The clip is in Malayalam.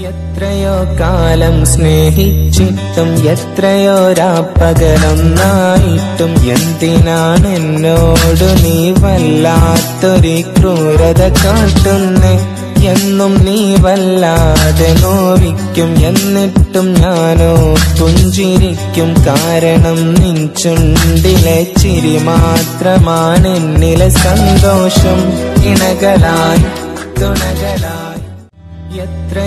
എത്രയോ കാലം സ്നേഹിച്ചിട്ടും എത്രയോ രാപ്പകലൊന്നായിട്ടും എന്തിനാണ് എന്നോട് നീ വല്ലാത്തൊരു ക്രൂരത കാട്ടുന്നേ? എന്നും നീ വല്ലാതെ നോവിക്കും എന്നിട്ടും ഞാനോ പുഞ്ചിരിക്കും. കാരണം നിൻ ചുണ്ടിലെ ചിരി മാത്രമാണ് എന്നിലെ സന്തോഷം. ഇണകളായി തുണകളായി എത്ര